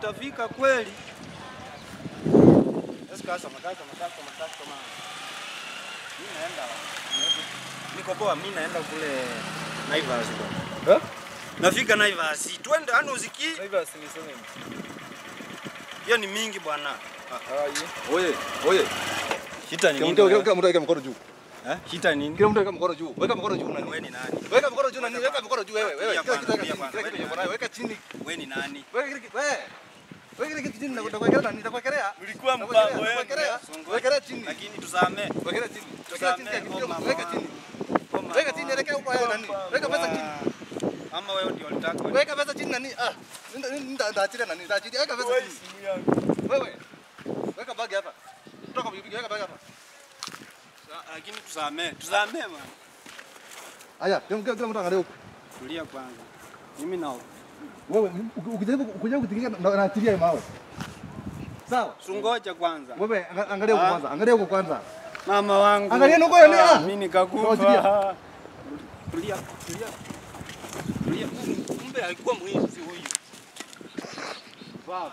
utafika kweli. Mimi naenda. Niko poa, mimi naenda kule Naivas bwana. Eh? Nafika Naivas. Twende anu uziki. Naivas niseme. Hiyo ni mingi bwana. Oye, oye. Shita ni nini? mtu wewe? kila mtu weka mkono juu. Eh? Kita ni nini? Kila mtu weka mkono juu. Weka mkono juu nani? Wewe ni nani? Weka mkono juu nani? Weka mkono juu wewe. Wewe kila kitu weka chini. weka chini. Wewe ni nani? Weka kile kitu wewe. Weka kile kitu chini na nitakuwekelea nani? Nitakuwekelea. Mlikuwa mpango wewe. Wekelea chini. Lakini tusamee. Wekelea chini. Wekelea chini kile kitu. Weka chini. Weka chini elekea huko haya nani? Weka pesa chini. Ama wewe ndio ulitaka. Weka pesa chini nani? Ah. Nda nda ndaachilia nani? Ndaachilia. Weka pesa chini. Wewe. Weka bagi hapa. Toka pikipiki weka bagi hapa. Lakini tusamee. Tusamee man. Aya, kila mtu angalia huko. Tulia kwanza. Mimi nao. Wewe ukijaribu kujaribu kutingisha na naachilia mawe. Sawa? Sungoja kwanza. Wewe angalia huko Ah. kwanza. Angalia huko kwanza. Mama wangu. Angalia huko ah. Mimi nikakufa. Tulia. Tulia, tulia. Kumbe alikuwa mwizi huyu. Fuck.